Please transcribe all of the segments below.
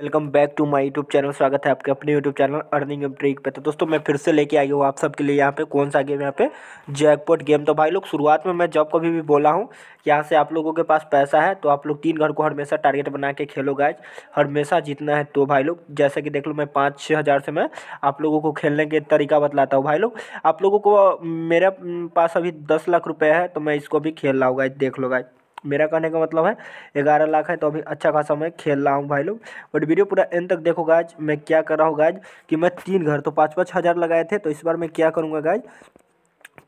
Welcome back to my YouTube channel. स्वागत है आपके अपने YouTube channel earning M trick पे। तो दोस्तों, मैं फिर से लेके आई हूँ आप सबके लिए यहाँ पे कौन सा गेम यहाँ पे? Jackpot game. तो भाई लोग, शुरुआत में मैं जब कभी भी बोला हूँ। यहाँ से आप लोगों के पास पैसा है तो आप लोग तीन घर को हमेशा टारगेट बना के खेलो गाइज़ हमेशा जीतना है तो भाई लोग, जैसे कि देख लो मैं पाँच छः हज़ार से मैं आप लोगों को खेलने के तरीका बतलाता हूँ। भाई लोग, आप लोगों को मेरे पास अभी दस लाख रुपये है तो मैं इसको भी खेल रहा हूँ गाइज़ देख लो गाइज़ मेरा कहने का मतलब है, ग्यारह लाख है तो अभी अच्छा खासा मैं खेल रहा हूँ भाई लोग। बट वीडियो पूरा एंड तक देखो गाज मैं क्या कर रहा हूँ गाज कि मैं तीन घर तो पाँच पाँच हज़ार लगाए थे तो इस बार मैं क्या करूँगा गाज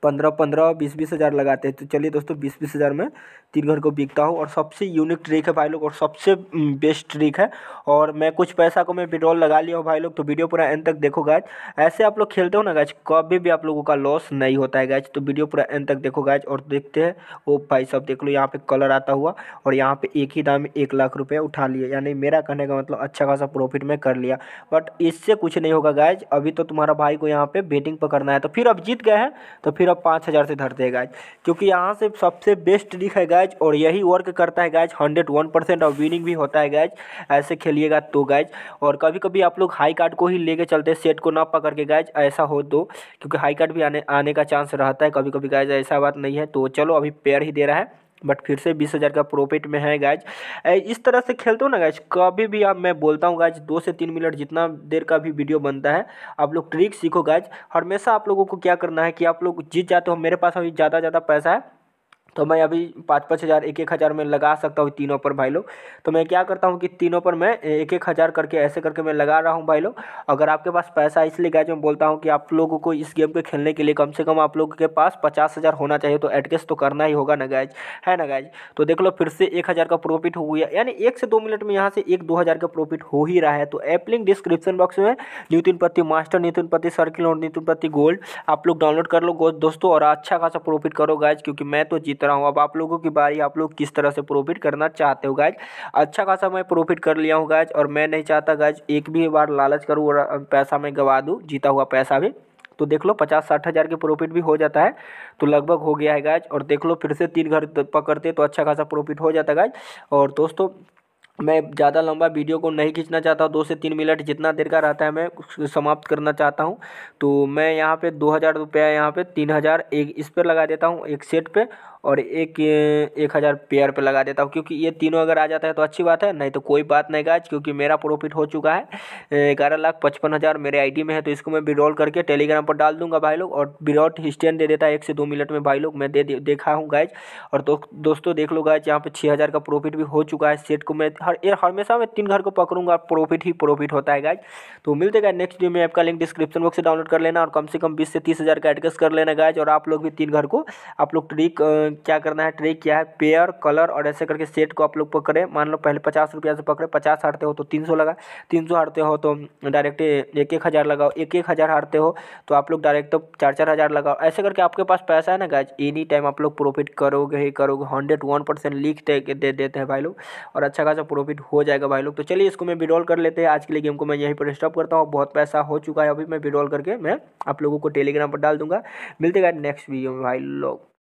पंद्रह पंद्रह, बीस बीस हज़ार लगाते हैं। तो चलिए दोस्तों, बीस बीस हज़ार में तीन घर को बिकता हूँ और सबसे यूनिक ट्रिक है भाई लोग, और सबसे बेस्ट ट्रिक है। और मैं कुछ पैसा को मैं पेट्रोल लगा लिया हूँ भाई लोग तो वीडियो पूरा एंड तक देखो गाज ऐसे आप लोग खेलते हो ना गाज कभी भी आप लोगों का लॉस नहीं होता है गाज तो वीडियो पूरा एंड तक देखो गाज और देखते हैं वो भाई सब देख लो, यहाँ पे कलर आता हुआ और यहाँ पर एक ही दाम में एक लाख रुपये उठा लिए। यानी मेरा कहने का मतलब अच्छा खासा प्रॉफिट में कर लिया। बट इससे कुछ नहीं होगा गाइज़ अभी तो तुम्हारा भाई को यहाँ पे बेटिंग पकड़ना है। तो फिर अब जीत गए हैं तो फिर अब पाँच हज़ार से धरते हैं गाइज़ क्योंकि यहाँ से सबसे बेस्ट डिक है गाइज़ और यही वर्क करता है गाइज़ हंड्रेड वन परसेंट और विनिंग भी होता है गाइज़ ऐसे खेलिएगा तो गाइज़ और कभी कभी आप लोग हाई कार्ड को ही लेके चलते सेट को ना पकड़ के गाइज़ ऐसा हो दो क्योंकि हाई कार्ड भी आने आने का चांस रहता है कभी कभी गैज ऐसा बात नहीं है। तो चलो, अभी पेयर ही दे रहा है। बट फिर से बीस हज़ार का प्रॉफिट में है गैज इस तरह से खेलते हो ना गैज कभी भी आप, मैं बोलता हूँ गैज दो से तीन मिनट जितना देर का भी वीडियो बनता है, आप लोग ट्रिक सीखो गैज हमेशा आप लोगों को क्या करना है कि आप लोग जीत जाते हो, मेरे पास अभी ज़्यादा ज़्यादा पैसा है तो मैं अभी पाँच पाँच हज़ार एक एक हज़ार में लगा सकता हूँ तीनों पर भाई लोग। तो मैं क्या करता हूँ कि तीनों पर मैं एक एक हज़ार करके, ऐसे करके मैं लगा रहा हूँ भाई लोग। अगर आपके पास पैसा इसलिए गया जो मैं बोलता हूँ कि आप लोगों को इस गेम को खेलने के लिए कम से कम आप लोगों के पास पचास हज़ार होना चाहिए तो एडकेस तो करना ही होगा ना गैज है ना गैज तो देख लो, फिर से एक हज़ार का प्रॉफिट हो गया। यानी एक से दो मिनट में यहाँ से एक दो हज़ार का प्रॉफिट हो ही रहा है। तो ऐप लिंक डिस्क्रिप्शन बॉक्स में नितिन पति मास्टर नितिन पति सर्किल और नितिन पति गोल्ड आप लोग डाउनलोड कर लो। दोस्तों, और अच्छा खासा प्रॉफिट करो गैज क्योंकि मैं तो जीत रहा हूँ। अब आप लोगों की बारी, आप लोग किस तरह से प्रॉफिट करना चाहते हो गाइज़ अच्छा खासा मैं प्रॉफिट कर लिया हूँ गाइज़ और मैं नहीं चाहता गाइज़ एक भी बार लालच करूँ और पैसा मैं गवा दूँ, जीता हुआ पैसा भी। तो देख लो पचास साठ हज़ार के प्रॉफिट भी हो जाता है तो लगभग हो गया है गाइज़ और देख लो, फिर से तीन घर पकड़ते तो अच्छा खासा प्रॉफिट हो जाता गाइज़ और दोस्तों, मैं ज़्यादा लंबा वीडियो को नहीं खींचना चाहता, दो से तीन मिनट जितना देर का रहता है, मैं समाप्त करना चाहता हूँ। तो मैं यहाँ पे दो हज़ार रुपया यहाँ पे तीन हज़ार एक इस पर लगा देता हूँ, एक सेट पे और एक एक हज़ार पेयर पे लगा देता हूँ क्योंकि ये तीनों अगर आ जाता है तो अच्छी बात है नहीं तो कोई बात नहीं गाज क्योंकि मेरा प्रॉफिट हो चुका है ग्यारह लाख पचपन हज़ार मेरे आईडी में है तो इसको मैं विड्रॉल करके टेलीग्राम पर डाल दूँगा भाई लोग और विदाउट स्टैंड दे देता है एक से दो मिनट में भाई लोग मैं दे देखा हूँ गाइज़ और दो, दोस्तों देख लो गाइज़ यहाँ पे छः हज़ार का प्रॉफिट भी हो चुका है सेट को मैं हर हमेशा मैं तीन घर को पकड़ूँगा प्रॉफिट ही प्रॉफिट होता है गाइज़ तो मिलते गए नेक्स्ट वीडियो में आपका लिंक डिस्क्रिप्शन बॉक्स से डाउनलोड कर लेना और कम से कम बीस से तीस हज़ार का एडजस्ट कर लेना गाइज़ और आप लोग भी तीन घर को आप लोग ट्रिक क्या करना है? ट्रिक क्या है। पेयर कलर और ऐसे करके सेट को आप लोग पकड़े मान लो पहले पचास रुपया से पकड़े। पचास हारते हो तो तीन सौ लगा। तीन सौ हारते हो तो डायरेक्ट एक एक हज़ार लगाओ। एक एक हज़ार हारते हो तो आप लोग डायरेक्ट तो चार चार हज़ार लगाओ। ऐसे करके आपके पास पैसा है ना गाइज़ एनी टाइम आप लोग प्रॉफिट करोगे ही करोगे। हंड्रेड वन परसेंट लिख दे देते हैं भाई लोग। और अच्छा खासा प्रॉफिट हो जाएगा भाई लोग। तो चलिए इसको मैं विड्रॉल कर लेते हैं। आज के लिए गेम को मैं यहीं पर स्टॉप करता हूँ। बहुत पैसा हो चुका है अभी। मैं विड्रॉल करके मैं आप लोगों को टेलीग्राम पर डाल दूँगा। मिलते गए नेक्स्ट वीडियो में भाई लोग।